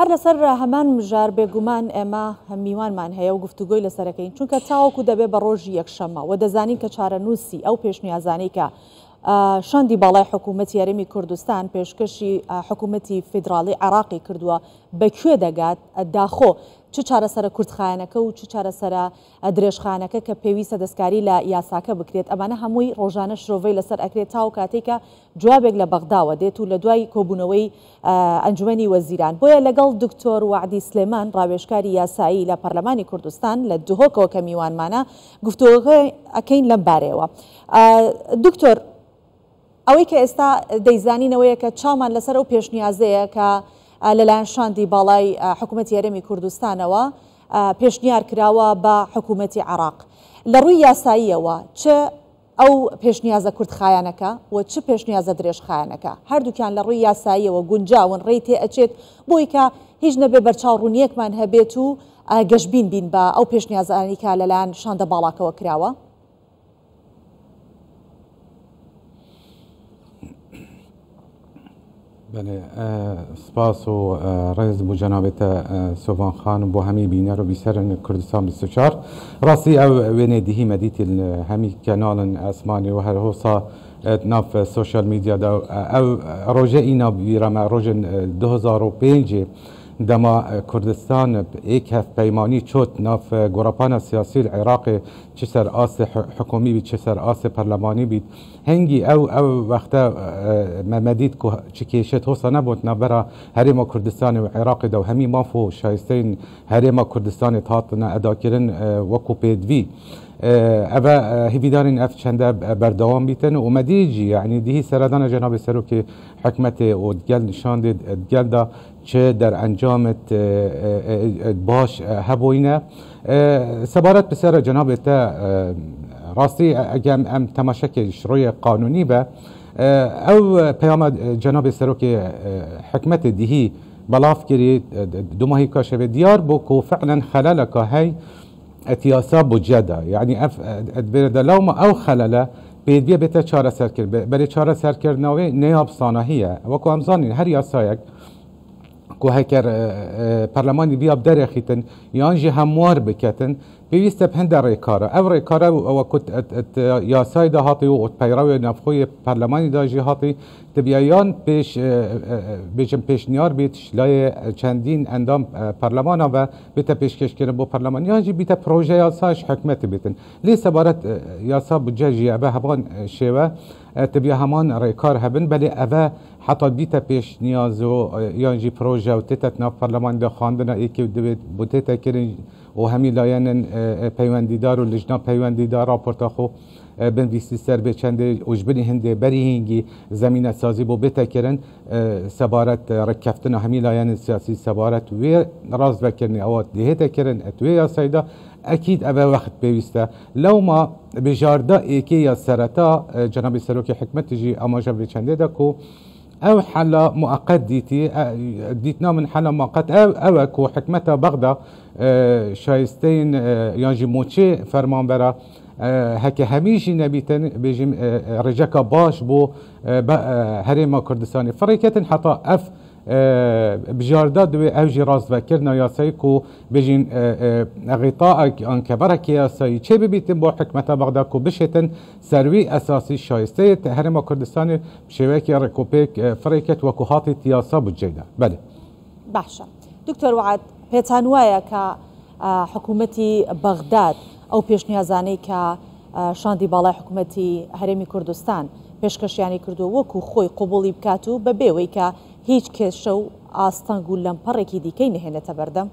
هەر لەسەر هەمان مژار بێگومان ئێمە هەمیوانمان هەیە و گفتوگۆی لەسەرەکەین. چونکە تاوەکو دەبێ بە ڕۆژی یەکشەمە و دەزانین کە چارە نووسی ئەو پێشنیازانەی کە شاندی باڵای حکوومەت یاریمی کوردستان پێشکەشی حکوومەتی فیدراالی عراقی کردووە بەکوێ دەگات داخۆ چ چارەسەرە کورتخانەکە و چ چارەسەرە درێژخانەکە کە پێویستە دەستکاری لە یاساکە بکرێت. ئەمانە هەمووی ڕۆژانە شرۆڤی لەسەر ئەکرێت تاو کاتێکە جوابێک لە بەغداوە دێت و لە دوای کۆبوونەوەی ئەنجومی وەزیران. بۆیە لەگەڵ دکتۆر وعدی سلێمان ڕاوێشکاری یاسایی لە پەرلەمانی کوردستان لە دهۆکەوە کە میوانمانە گفتوگە ئەەکەین لەم بارەوە دکتۆر ئەوەی کە ئێستا دەیزانینەوەیە کە چامان لەسەر ئەو پێشنیازەیە کە لەلایەن شاندی باڵای حکوومەت یارەمی کوردستانەوە پێشنیار کراوە بە حکوومەتی عراق. لە ڕووی یاساییەوە چ ئەو پێشنیازە کورتخایانەکە و چ پێشنیازە درێژخایانەکە. هەردووکیان لە ڕووی یاساییەوە گونجاون ڕێی تێ ئەچێت بۆی کە هیچ نەبێ بەرچاوڕوونیەکمان هەبێت و گەشتبین بین بە ئەو پێشنیازانی کە لەلایەن شاندە باڵاکەوە کراوە. بله سپاس و ڕێز بوو جەنابێتە سۆڤان خان بۆ هەمی بینەر و بیسەرن کوردستان 24 ڕاستی ئەو وێنێ دیهی مەدیتی هەمی کەناڵن ئەسمانی و هەر هۆسا ناف سوۆشال میدیادا ئەو ڕۆژە ئینا بیرەمە ڕۆژن 2005 دما کردستان ایک هفت پیمانی چوت ناف گوراپان سیاسی العراق چه سر آس حکومی بید چه سر آس پرلمانی بید هنگی أو أو وقتا ممدید که چه کشت حسا نبود نبرا هرما کردستان و عراق دو همی مافو شایستین هرما کردستان تاتنا ادا کرن وکو پیدوی اوه هیویدارین اف چنده بردوام بیتن و مدیجی یعنی دیهی سردان جناب سروک حکمت و دگل نشان دگل دا چه در انجامت باش هبوینه سبارت بسر جناب تا راستی اگه ام تماشک شروع قانونی به أو پیام جناب سروک حکمت دیهی بلاف کری دو ماهی کاشه دیار بو کو فعلا خلال که هی اتیاسا بجدا يعني اف ادبر لو ما أو خلله بيد بيا بيتا چاره سر کرد. بلی چاره سر کردناوی نیاب صانهیه وکو همزانین هر یاسایک کو هکر پرلمانی بیاب درخیتن یان جی هموار بکتن پێویستە هەندە ڕێکارە ئەو ڕێکارە ئەوە یاسای داهاتی و ئۆتپەیراوێ نافخۆی پەرلەمانی داژی هاتی دەبیایان پێش بێژم پێشنیار بێت لای چەندین ئەندام پەرلەمانە بە بێتە پێشکەشکردن بۆ پەرلەمانیانجی بیتە پرۆژه یاساش حکومەتی بێتن لێ سەبارەت یاسا بجەژی ئەبە هەبان شێوە تبیا هەمان ڕێکار هەبن بەێ ئەvە حتا بیتە پێش نیاز و یانجی پرۆژە و تێتە ناو پەرلەمان دەخواندنە ئێکی دەبێت بۆ تێتەکردن و هەمی لایەنن پەیوەندیدار و لژنا پەیوەندیدار راپۆرتە خۆ بنویسی سەر بێ چندێ ئوژبنی هەندێ بەری هینگی زمینە سازی بۆ بێتەکردن سەبارەت ڕکەفتنە هەمی لایەن سیاسی سەبارەت وێ ڕاست بەکردنی ئەوە دهێتەکردن ئەتوێ یاسایدا ئەکیید ئەبە وەخت پێویستە لەوما بژاردا ئێکێ یا سەرەتا جەنابی سەرۆکی حکمتیژی ئاماژە بێ چندێ دەکو أو حلا مؤقت ديتي ديتنا من حلا مؤقت أو أو كو حكمتها بغدا شایستین یانجی موچه فرمان برا. هک همیشی نبیتن بجیم رجکا باش بو هرما کردستانی فریکتن حتی أف بژاردا دوێ ئەو ژی ڕاستبەکردن یاساییک و بژین ئەغیتا ئەنکەبەرەکی یاسایی چێ ببیتن بۆ حکمەتە بەغداک و بشێتن سەروی ئەساسی شایستەیە هەرمە کوردستانی شێوەیەکی ڕێکۆپێک فڕێکت وەکو هاتی تیاسا بجێدا بەێ باشە. دکتۆر وعات پێتان وایە کە حکوومەتی بەغداد ئەو پێشنیازانەی کە شاندی باڵای حکوومەتی هەرێمی کوردستان پێشکەشیانی کردو وەکو خۆی قوبڵی بکات و بەبێەوەی کە هیچ کێشە و ئاستەنگ و لەمپەڕێکی دیکەی نهێنێتە بەردەم.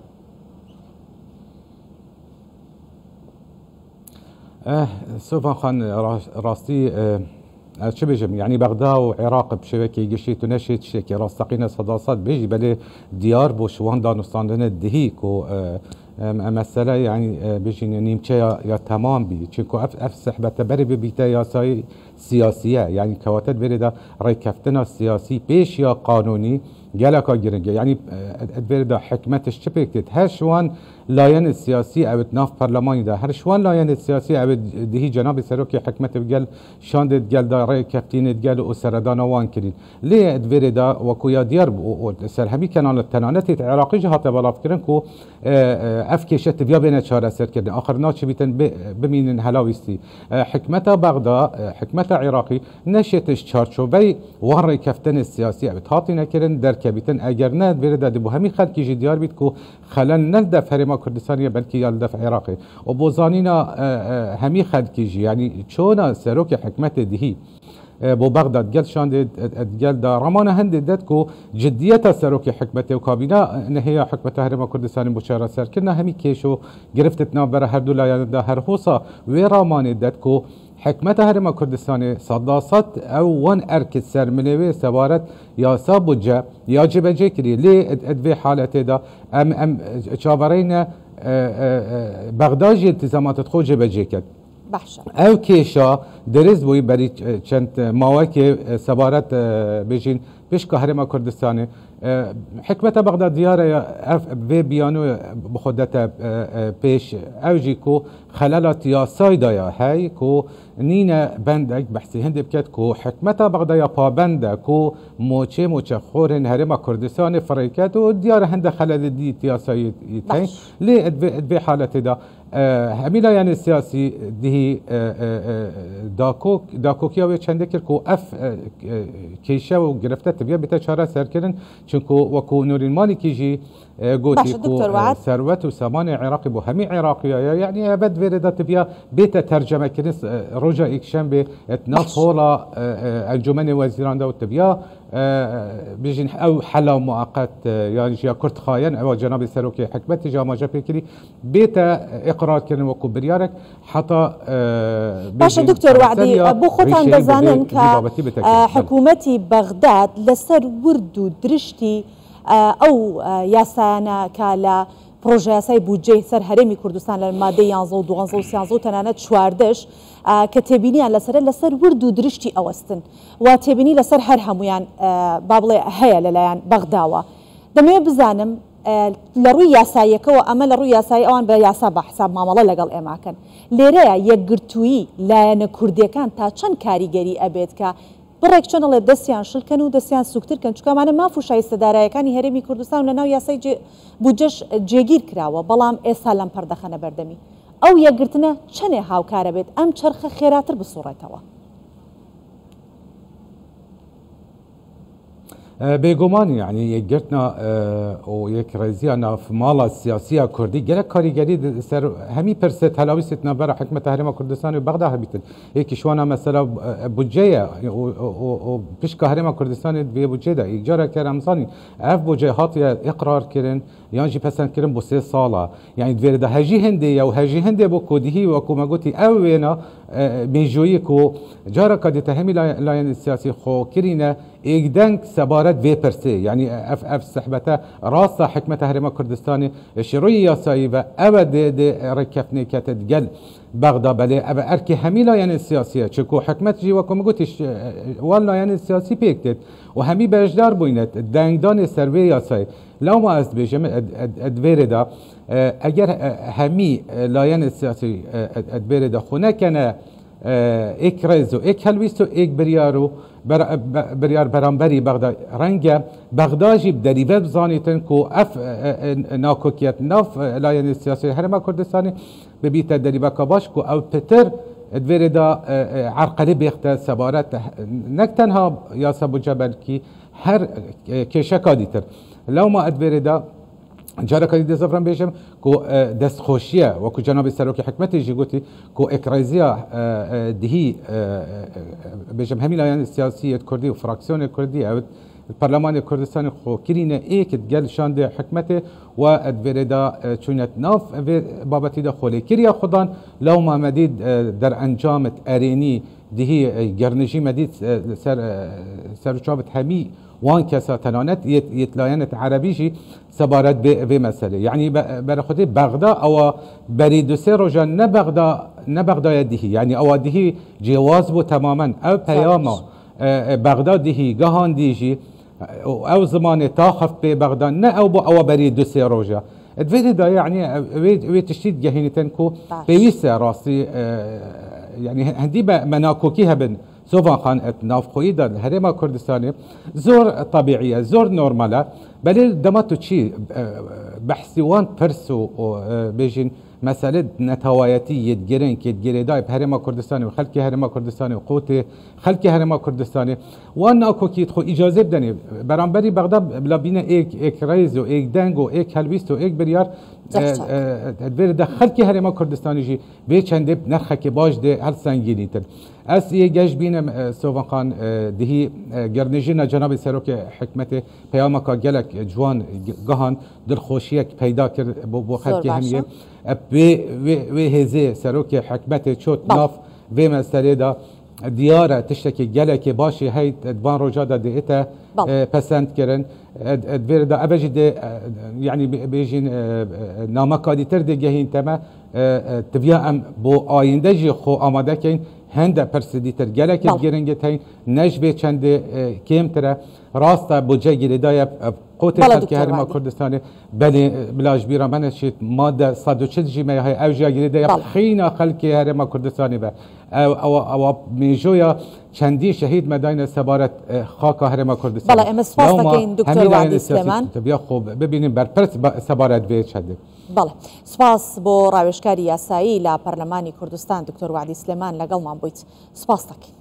سۆفان ڕاستی چه بێژم یعنی بەغدا و عێراق شوێکی گشت و نەشێت شتێکی ڕاستەقینە سەداسات بێژی بەلێ دیار بۆ شوان دانوستاندنە دهی و مەسەلە ینی بژین نیمچە یا تەمان بی چونکو ئەف سەحبەتە بەری ببیتە یاسایی سیاسیە یعنی کەواتت بێدا ڕێککەفتنە سیاسی پێش یا قانونی جالك جرنجة يعني ادبردا حكمتش شبكت هشوان لاين السياسي أو ناف برلماني ده هر شوان لاين السياسي أو دهي جناب سروكي حكمت بقال شان قال دا راي كابتين قال وسردان وان كرين ليه ادبردا وكويا ديار سرهمي كان التنانت العراقي جهات بلا فكرن كو افكشت بيا بين شارع سر كردن آخر ناتش بيتن بمين هلاويستي حكمتها بغدا حكمتها عراقي نشتش چارچوبي وهر كفتن السياسي أو تاتي نكرن در كبيتن اگر نه بردا دبو همي خلقي جي ديار بيت كو خلل نلدا فرما کردستانی بلکه یال دفع عراقی و بوزانینا همی خلقی يعني چونا سروک حکمت دهی بو بغداد قال شان قال دا رمانا هند دتكو جدية سروكي حكمته وكابينا ان هي حكمته هرما كردستان بشارة سر كنا همي كيشو قرفتت نابرا هر دولا دا هر هوصا وي رامان دتكو حکمت هرما کردستان صداست أو وان ارک سر منوی سوارت یا سابوجه یا لی ادوی حالت دا. ام ام چاورین بغداد التزامات خو جبجه کد بحشا أو کیشا درز بوی بری چند ماوه که سوارت بجین. کردستانه حکمت بغداد دیاره اف وی بیانو بخودت پیش اوجی کو خلالات یا سایدا هی کو نین بندک بحثی هند بکت کو حکمت بغداد یا پابنده کو موچه موچه خورن هرما کردستان فریکت و دیار هند خلال دی تیاسایی تین لی ادوی حالت دا. همیلا یعنی سیاسی دی داکوک داکوکیا و چنده کر کو اف کیشه و گرفته تبیا بیتا چاره سر کردن چونکو وكو نور المالي كيجي قوتي كو ثروت وسامان عراقي بو همي عراقي يعني ابد فيردا تبيا بيتا ترجمه كنس رجا اكشنبي اتناف هولا انجمن وزيران دو تبيا بيجين أو حلا مؤقت يعني جا كرت خاين أو جناب سروكي حكمت جا ما جا بيتا اقرار كن وكو بريارك حتى باشا دكتور وعدي بو خطان دزانن حكومتي بغداد لسر وردو درشتي ئەو یاسایانە کە لە پرۆژیاسای بودجێ سەر هەرێمی کوردستان لە مادە 11 و سیانزە تەنانەت چواردش کە تێبینیان لەسەر لەسەر ورد و درشتی ئەوەستن. وا تێبینی لەسەر هەر هەمویان با بڵێ هەیە لەلایەن بەغداوە. دەمەوێت بزانم لە ڕووی یاساییەکەەوە ئەمە لە ڕووی یاسایی ئەوان بە یاسا بە حساب مامەڵە لەگەڵ ئێماکەن. لێرەیە یەکگرتووی لایەنە کوردیەکان تا چەند کاریگەری ئەبێت کە بڕێک چۆنەڵێ دەستیان شلکەن و دەستیان سوکتترکەن چکمانە ماف و شایستەدارایەکانی هەرێمی کوردستان لە ناو یاسای بودجەش جێگیر کراوە بەڵام ئێستا لەم پەردەخەنە بەردەمی. ئەو یەکگرتنە چنێ هاوکارە بێت؟ ئەم چرخە خێراتر بسوڕێتەوە. بێگومان یعنی یەکگرتنا و یەک ڕێزیانە ماڵە سیاسیە کوردی گەرە کاریگەری سەر هەمی پرسێت هەلاویست نەبەر حکمە هەرێمە کوردستان و بەغدا هەبیتن یەکی شوانە مەسەلا بجەیە پیشکە هەرێمە کوردستانی بێ بجێدا ئیجارە کە ئەمزانی ئەف بجێ هاتیە ئقرارکردن یانجی پەسەندکردن بۆ سێ ساڵە یعنی دوێرەدا هەژی هەندێ و هەژی هەندێ بۆ کۆدیهی وەکومەگوتی ئەو وێنە مێژۆیی و جارە کە دێتە هەمی لایەن سیاسی خۆکرینە ئێگدەنگ سەبارەت وێ پرسێ یعنی ئەف ئەف سەحبەتە ڕاستە حکمەتە هەرێمە کوردستانی شڕوی یاسایی بە ئەوە دێ دێ ڕێککەفنێکەتە گەل بغدا بله أبا ارکی همی لایەن سیاسیە چکو حکمت جی وەکم گوتیش وال لایەن سیاسی پێکتێت و هەمی بەشدار بووینێت دەنگدانی سەروێ یاسای لەو ما ئەست بێژم ئەدوێرێدا ئەگەر هەمی لایەن سیاسی ئەدوێرێدا خونەکەنە ئێک ڕێز و ئێک هەلویست و ئێک بریار و بریار بەرامبەری بەغدا ڕەنگە بەغداژی دەریبەت بزانیتن و ئەف ناکۆکیت ناف لایەن سیاسی هەرما کوردستانی ببیتە دەریبەکە باش و ئەو پتر دوێرێدا عرقەری بێختە سەبارەت نەک تەنها یاسە بجە بەلکی هەر کێشەکە دیتر. لەو ما ئەدوێرێدا جارەکە دەزەفران بێژم کو دەستخۆشیە وەکو جنابی سەرۆکی حکمەتی ژیگوتی کو ئەکرایزیە دهی بێژم هەمی لایەن سیاسیت کوردی و فراکسیۆنی کوردی ئەوت پەرلەمانی کوردستانی خۆکرینە ئێکت گەل شاندێ حکمەتێ و ئەدبێرێدا چونەت ناف بابەتیدا خۆلێکریە خوددان لەو مامەدید دەرئەنجامت ئەرێنی دهی گەرنژی مەدید سەرچاوت هەمی وان کسا تنانت يتلاينت عربيجي سبارت في مسألة يعني برخوتي بغدا أو بريد سيروجا نبغدا نبغدا يده يعني أو ده جواز بو تماما أو بياما بغدا ده جهان ديجي أو زمانه تاخف ببغداد نه أو بو أو بري دو روجا دفيد دا يعني وي تشتيت جهينتن كو بيويسا راسي يعني هندي مناكوكي هبن سۆڤان ناوخۆیی دە هەرێما کوردستانی زۆر تابیعە زۆر نۆرمەلە بەێ دەمە و چی بەحسیوان پرس و بێژین مەسەلت نەتەوایەتی یدگرن کێتگرێدای هەرێما کوردستانی و خەلکی هەرێما کوردستانی و قوتێ خەلکی هەرێما کوردستانی وان ناکۆکیت خۆ ئیجاازێ بدەنێ بەرامبەری بەغدا بلابینە ئێکڕیز و ئێک دەنگ و ئێک هەلویست و ئێک بریار دەبێت دە خەلکی هەرێما کوردستانیژی بێ چندێ نرخەکە باش دێ هەر سەنگینیتر. اس یہ گش بین سوان خان دهی گرنجینا جناب سروک حکمت پیام کا گلک جوان گهان دلخوشیک پیدا کرد بو خلکی همیه. وی هزه سروک حکمت چوت ناف. وی مسئله دا. دیاره تشتکی گلک باشی هی دبان رجا دا دیتا پسند کرن. ادویر دا. ابجی ده يعني بيجين نامكادي تر دي جهين تما تبيا ام بو آینده جي خو آماده کین. هەندە پرسیدیتر گەلێکت گرنگتین نەژبێ چەندێ کێمترە ڕاستە بۆ جێگیریدایە قوتێکی هەرما کوردستانی بەێ بلاژبیرە منەشیت مادە 140 ژیمە هەیە ئەو ژاگیریدەیە خینە خەلکی هەرێمە کوردستانی بە ئەوە مێژۆیە چەندی شەهید مەداینە سەبارەت خاکە هەرێمە کوردستان بیا خۆ ببینین بەرپرس سەبارەت بێ چندێک بەڵێ. سپاس بۆ ڕاوێشکاری یاسایی لە پەرلەمانی کوردستان دکتۆر وعدی سلێمان لەگەڵمان بوویت. سپاس دەکەین